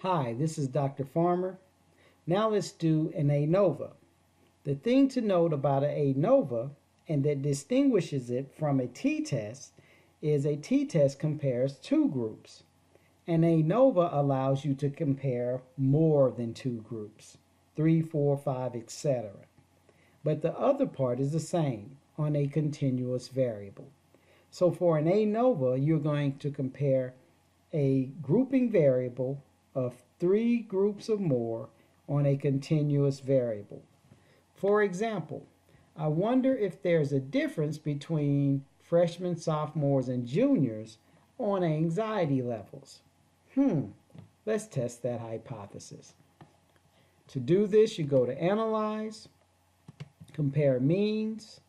Hi, this is Dr. Farmer. Now let's do an ANOVA. The thing to note about an ANOVA and that distinguishes it from a t-test is a t-test compares two groups. An ANOVA allows you to compare more than two groups, three, four, five, etc. But the other part is the same on a continuous variable. So for an ANOVA, you're going to compare a grouping variable of three groups or more on a continuous variable. For example, I wonder if there's a difference between freshmen, sophomores, and juniors on anxiety levels. Hmm, let's test that hypothesis. To do this, you go to Analyze, Compare Means,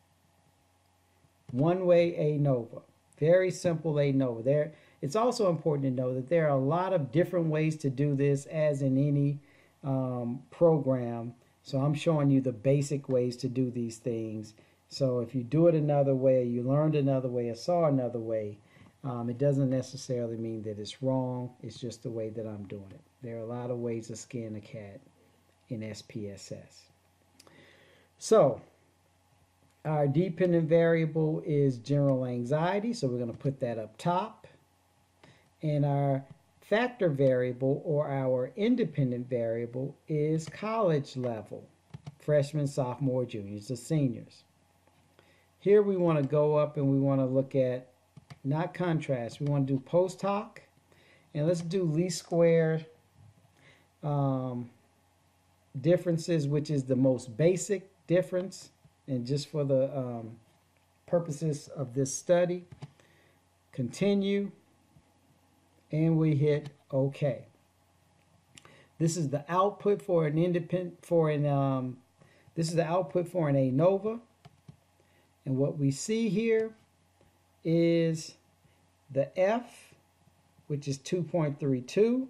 One Way ANOVA. Very simple ANOVA. There, it's also important to know that there are a lot of different ways to do this as in any um, program. So I'm showing you the basic ways to do these things. So if you do it another way, you learned another way, or saw another way, um, it doesn't necessarily mean that it's wrong. It's just the way that I'm doing it. There are a lot of ways to skin a cat in SPSS. So our dependent variable is general anxiety, so we're going to put that up top. And our factor variable or our independent variable is college level, freshmen, sophomore, juniors, or seniors. Here we want to go up and we want to look at not contrast. We want to do post hoc. And let's do least square um, differences, which is the most basic difference. And just for the um, purposes of this study, continue and we hit OK. This is the output for an independent for an um, this is the output for an ANOVA. And what we see here is the F, which is 2.32,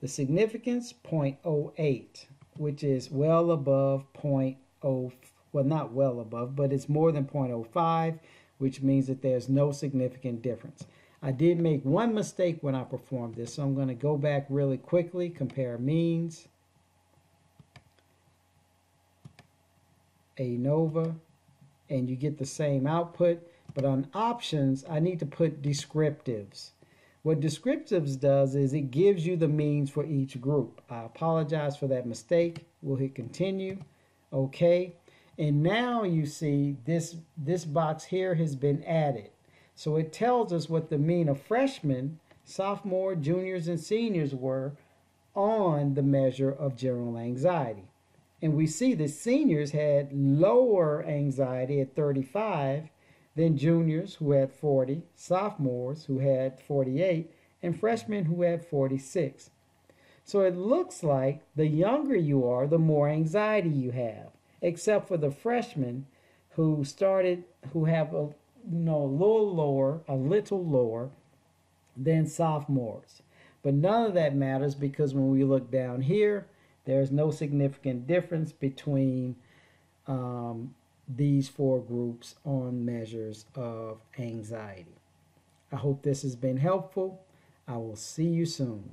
the significance 0.08, which is well above 0.0, well not well above, but it's more than 0.05, which means that there's no significant difference. I did make one mistake when I performed this, so I'm going to go back really quickly, compare means, ANOVA, and you get the same output. But on options, I need to put descriptives. What descriptives does is it gives you the means for each group. I apologize for that mistake. We'll hit continue. Okay. And now you see this, this box here has been added. So it tells us what the mean of freshmen, sophomore, juniors, and seniors were on the measure of general anxiety. And we see that seniors had lower anxiety at 35 than juniors who had 40, sophomores who had 48, and freshmen who had 46. So it looks like the younger you are, the more anxiety you have, except for the freshmen who started, who have a you know, a little lower, a little lower than sophomores. But none of that matters because when we look down here, there's no significant difference between um, these four groups on measures of anxiety. I hope this has been helpful. I will see you soon.